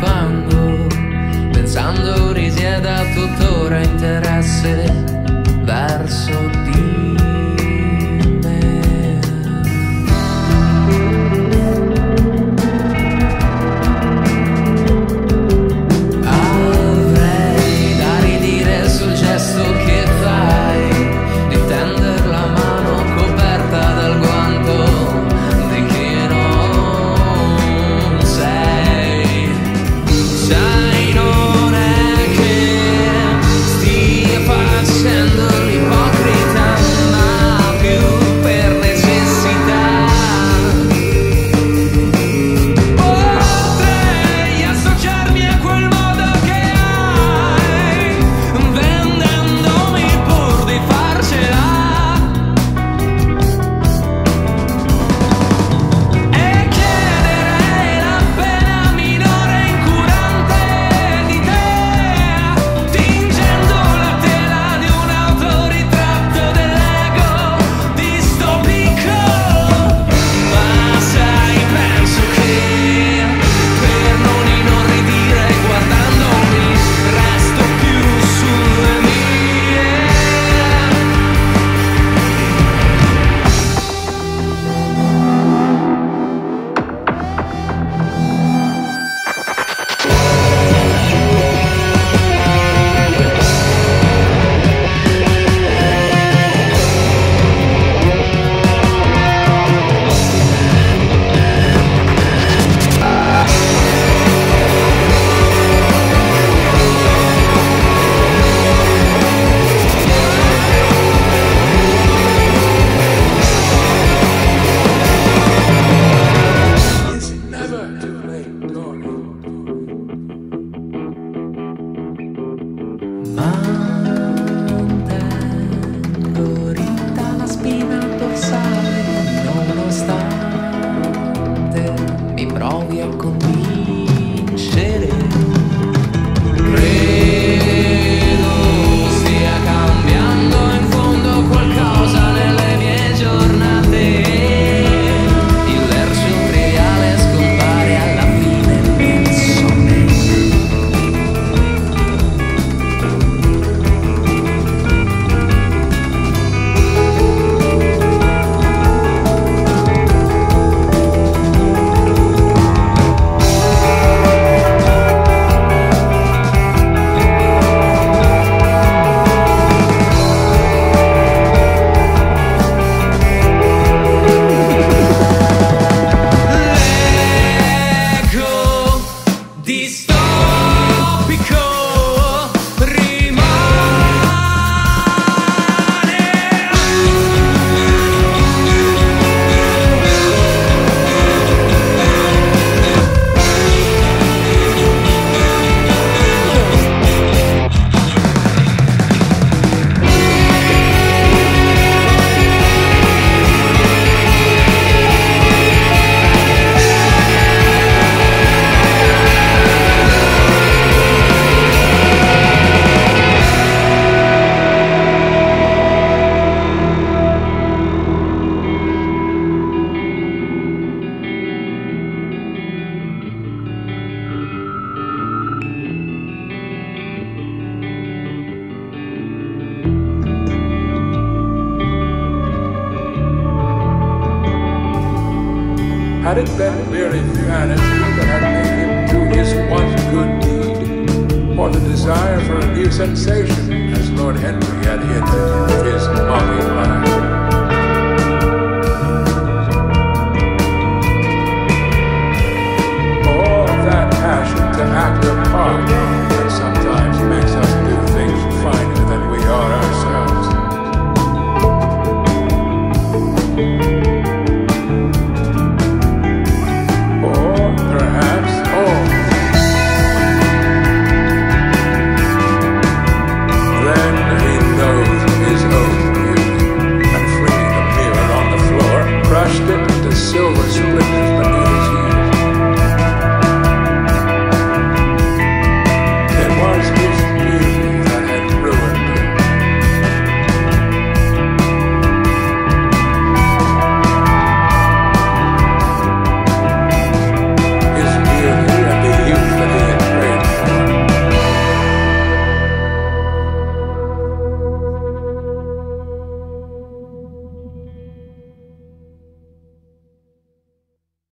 found Had it been merely vanity that had made him do his one good deed, or the desire for a new sensation, as Lord Henry had hinted, his mummy children.